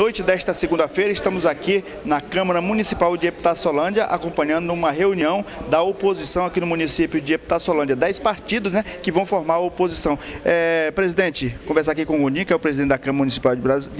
Noite desta segunda-feira, estamos aqui na Câmara Municipal de Epitaçolândia, acompanhando uma reunião da oposição aqui no município de Epitaçolândia. Dez partidos né, que vão formar a oposição. É, presidente, conversar aqui com o Gondim, que é o presidente da Câmara Municipal de, Bras...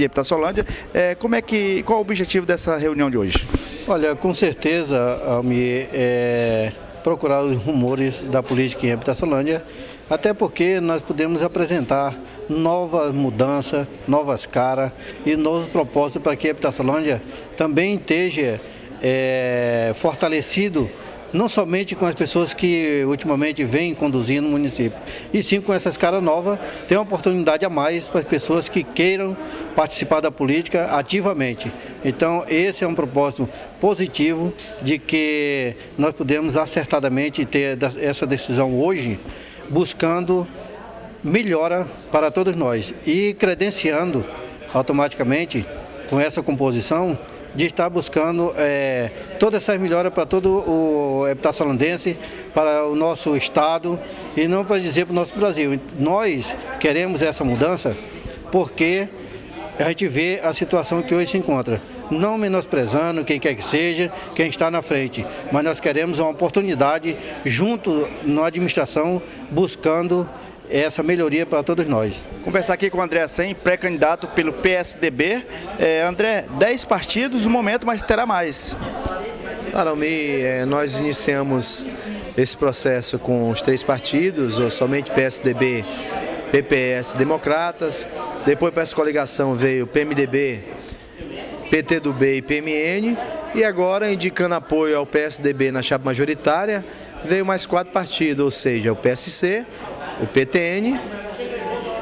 É, como é que, qual é o objetivo dessa reunião de hoje? Olha, com certeza, Almi, é procurar os rumores da política em Epitaçolândia, até porque nós podemos apresentar novas mudanças, novas caras e novos propósitos para que a Epitaçolândia também esteja é, fortalecido não somente com as pessoas que ultimamente vêm conduzindo o município, e sim com essas caras novas, tem uma oportunidade a mais para as pessoas que queiram participar da política ativamente. Então, esse é um propósito positivo de que nós podemos acertadamente ter essa decisão hoje, buscando melhora para todos nós e credenciando automaticamente com essa composição de estar buscando é, todas essas melhoras para todo o epitaçolandense, para o nosso estado e não para dizer para o nosso Brasil. Nós queremos essa mudança porque a gente vê a situação que hoje se encontra. Não menosprezando quem quer que seja, quem está na frente, mas nós queremos uma oportunidade junto na administração, buscando essa melhoria para todos nós. Conversar aqui com o André Sem, pré-candidato pelo PSDB. É, André, 10 partidos no momento, mas terá mais. Aralmi, é, nós iniciamos esse processo com os três partidos, ou somente PSDB, PPS, Democratas. Depois para essa coligação veio PMDB, PT do B e PMN. E agora, indicando apoio ao PSDB na chapa majoritária, veio mais quatro partidos, ou seja, o PSC, o PTN,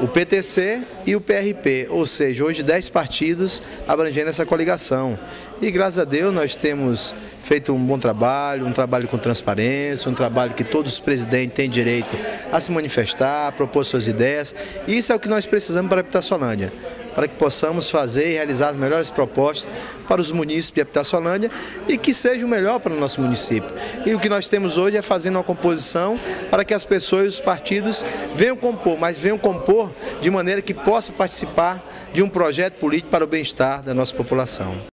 o PTC e o PRP, ou seja, hoje 10 partidos abrangendo essa coligação. E graças a Deus nós temos feito um bom trabalho, um trabalho com transparência, um trabalho que todos os presidentes têm direito a se manifestar, a propor suas ideias. Isso é o que nós precisamos para a Habitacionândia para que possamos fazer e realizar as melhores propostas para os municípios de Habitaçolândia e que seja o melhor para o nosso município. E o que nós temos hoje é fazendo uma composição para que as pessoas e os partidos venham compor, mas venham compor de maneira que possa participar de um projeto político para o bem-estar da nossa população.